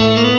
Mm-hmm.